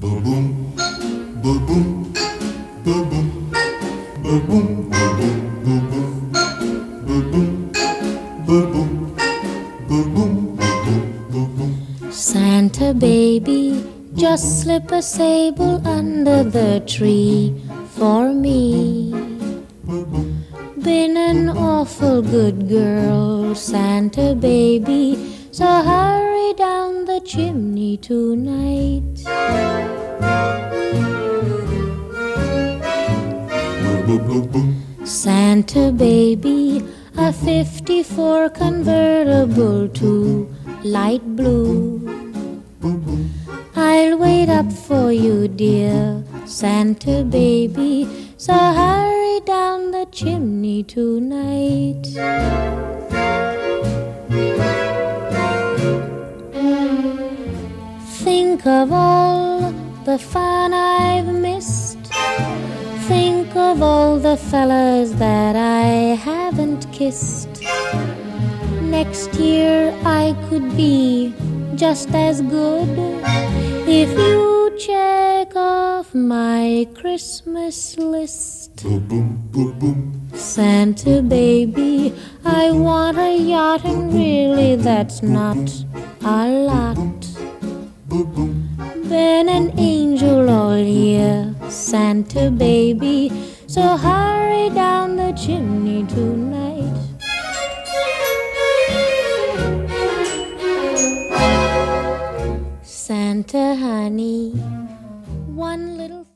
Ba-boom, ba-boom, ba-boom, ba-boom, ba-boom, ba-boom, ba-boom, ba-boom, ba-boom, ba-boom, ba-boom. Santa baby, just slip a sable under the tree for me. Been an awful good girl, Santa baby, so hurry down the chimney tonight. Santa baby, a 54 convertible too light blue. I'll wait up for you, dear Santa baby. So hurry down the chimney tonight. Think of all the fun I've missed. Think of all the fellas that I haven't kissed. Next year I could be just as good if you check off my Christmas list. Santa baby, I want a yacht, and really that's not a lot. Been an angel all year, Santa baby. So hurry down the chimney tonight. Santa honey, one little